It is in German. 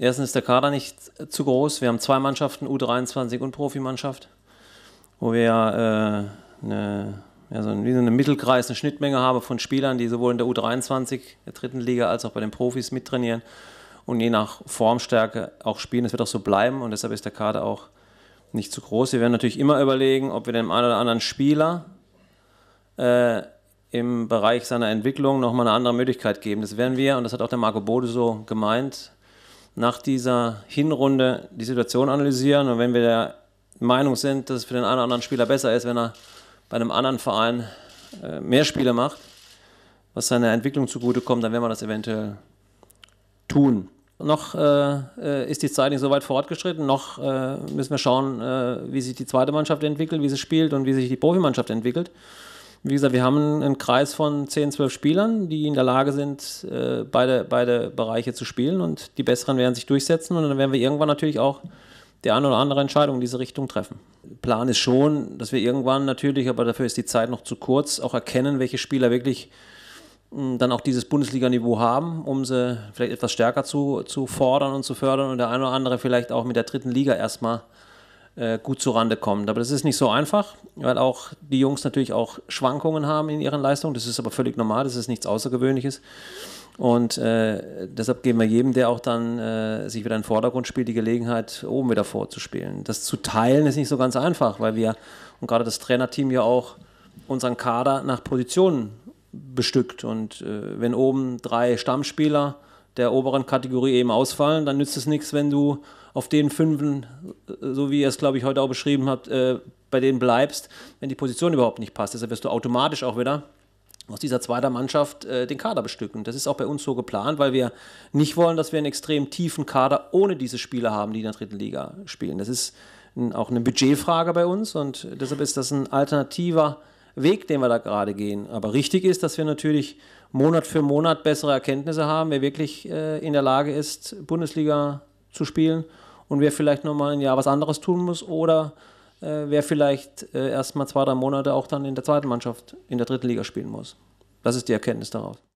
Erstens ist der Kader nicht zu groß. Wir haben zwei Mannschaften, U23 und Profimannschaft, wo wir äh, eine, ja, so wie so eine Mittelkreis, eine Schnittmenge haben von Spielern, die sowohl in der U23, der dritten Liga, als auch bei den Profis mittrainieren und je nach Formstärke auch spielen. Das wird auch so bleiben und deshalb ist der Kader auch nicht zu groß. Wir werden natürlich immer überlegen, ob wir dem einen oder anderen Spieler äh, im Bereich seiner Entwicklung nochmal eine andere Möglichkeit geben. Das werden wir, und das hat auch der Marco Bode so gemeint, nach dieser Hinrunde die Situation analysieren. Und wenn wir der Meinung sind, dass es für den einen oder anderen Spieler besser ist, wenn er bei einem anderen Verein äh, mehr Spiele macht, was seiner Entwicklung zugutekommt, dann werden wir das eventuell tun. Noch äh, äh, ist die Zeit nicht so weit fortgeschritten, noch äh, müssen wir schauen, äh, wie sich die zweite Mannschaft entwickelt, wie sie spielt und wie sich die Profimannschaft entwickelt. Wie gesagt, wir haben einen Kreis von 10, 12 Spielern, die in der Lage sind, äh, beide, beide Bereiche zu spielen. Und die Besseren werden sich durchsetzen. Und dann werden wir irgendwann natürlich auch die eine oder andere Entscheidung in diese Richtung treffen. Plan ist schon, dass wir irgendwann natürlich, aber dafür ist die Zeit noch zu kurz, auch erkennen, welche Spieler wirklich hm, dann auch dieses Bundesliga-Niveau haben, um sie vielleicht etwas stärker zu, zu fordern und zu fördern. Und der eine oder andere vielleicht auch mit der dritten Liga erstmal äh, gut zurande kommt. Aber das ist nicht so einfach, weil auch die Jungs natürlich auch Schwankungen haben in ihren Leistungen. Das ist aber völlig normal, das ist nichts Außergewöhnliches. Und äh, deshalb geben wir jedem, der auch dann äh, sich wieder in den Vordergrund spielt, die Gelegenheit, oben wieder vorzuspielen. Das zu teilen ist nicht so ganz einfach, weil wir und gerade das Trainerteam ja auch unseren Kader nach Positionen bestückt. Und äh, wenn oben drei Stammspieler der oberen Kategorie eben ausfallen, dann nützt es nichts, wenn du auf den Fünfen, so wie ihr es, glaube ich, heute auch beschrieben habt, äh, bei denen bleibst, wenn die Position überhaupt nicht passt. Deshalb wirst du automatisch auch wieder aus dieser zweiten Mannschaft äh, den Kader bestücken. Das ist auch bei uns so geplant, weil wir nicht wollen, dass wir einen extrem tiefen Kader ohne diese Spieler haben, die in der dritten Liga spielen. Das ist ein, auch eine Budgetfrage bei uns und deshalb ist das ein alternativer Weg, den wir da gerade gehen. Aber richtig ist, dass wir natürlich Monat für Monat bessere Erkenntnisse haben, wer wirklich äh, in der Lage ist, Bundesliga zu spielen und wer vielleicht nochmal ein Jahr was anderes tun muss oder äh, wer vielleicht äh, erst mal zwei, drei Monate auch dann in der zweiten Mannschaft in der dritten Liga spielen muss. Das ist die Erkenntnis daraus.